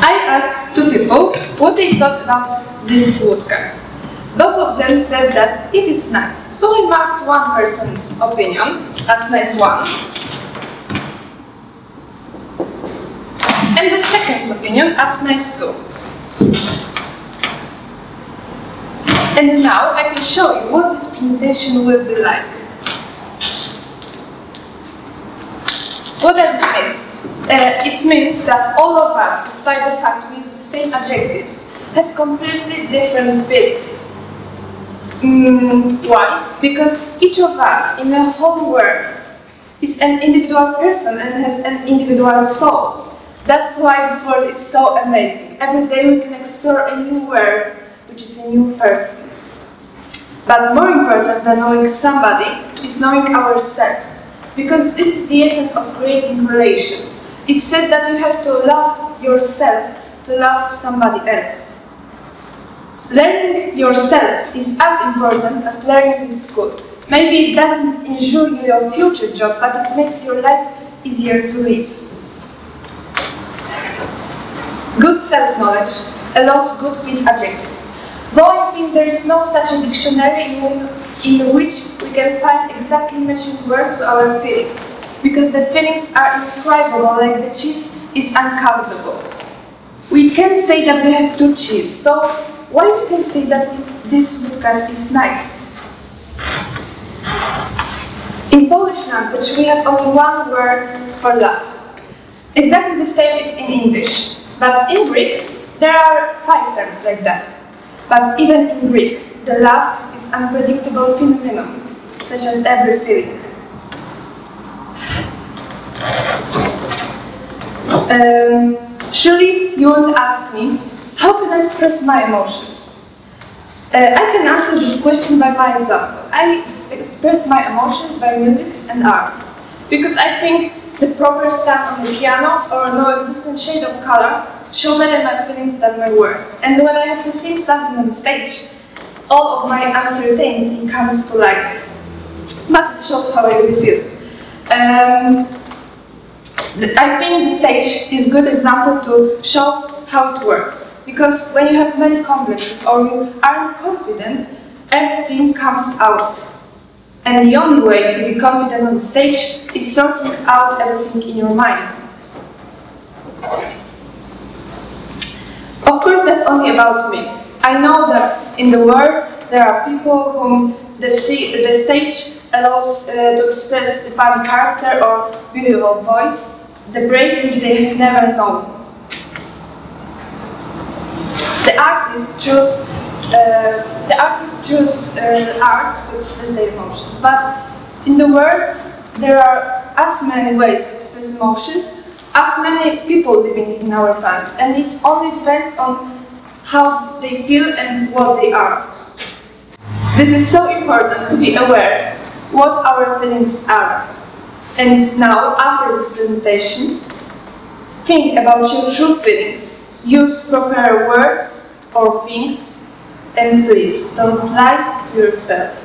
I asked two people what they thought about this woodcut. Both of them said that it is nice. So I marked one person's opinion as nice one. And the second's opinion as nice too. And now I can show you what this presentation will be like. What does it mean? It means that all of us, despite the fact we use the same adjectives, have completely different feelings. Mm, why? Because each of us in the whole world is an individual person and has an individual soul. That's why this world is so amazing. Every day we can explore a new world, which is a new person. But more important than knowing somebody is knowing ourselves. Because this is the essence of creating relations. It's said that you have to love yourself to love somebody else. Learning yourself is as important as learning in school. Maybe it doesn't ensure you your future job, but it makes your life easier to live. Good self-knowledge allows good fit adjectives. Though I think there is no such a dictionary in, in which we can find exactly matching words to our feelings, because the feelings are inscribable like the cheese is uncountable. We can say that we have two cheese, so why we can say that this woodcut is nice? In Polish language, we have only one word for love. Exactly the same is in English. But in Greek, there are five terms like that. But even in Greek, the love is unpredictable phenomenon, such as every feeling. Um, surely you will ask me, how can I express my emotions? Uh, I can answer this question by my example. I express my emotions by music and art. Because I think the proper sound on the piano or no existent shade of color show better my feelings than my words. And when I have to sing something on stage, all of my uncertainty comes to light. But it shows how I really feel. Um, I think the stage is a good example to show how it works. Because when you have many complexes or you aren't confident, everything comes out. And the only way to be confident on the stage is sorting out everything in your mind. Of course, that's only about me. I know that in the world there are people whom the, the stage allows uh, to express the funny character or beautiful voice, the brave which they have never known. The artist chose, uh, the artist choose uh, art to express their emotions, but in the world there are as many ways to express emotions as many people living in our planet, and it only depends on how they feel and what they are. This is so important to be aware what our feelings are. And now, after this presentation, think about your true feelings. Use proper words or things, and please don't lie to yourself.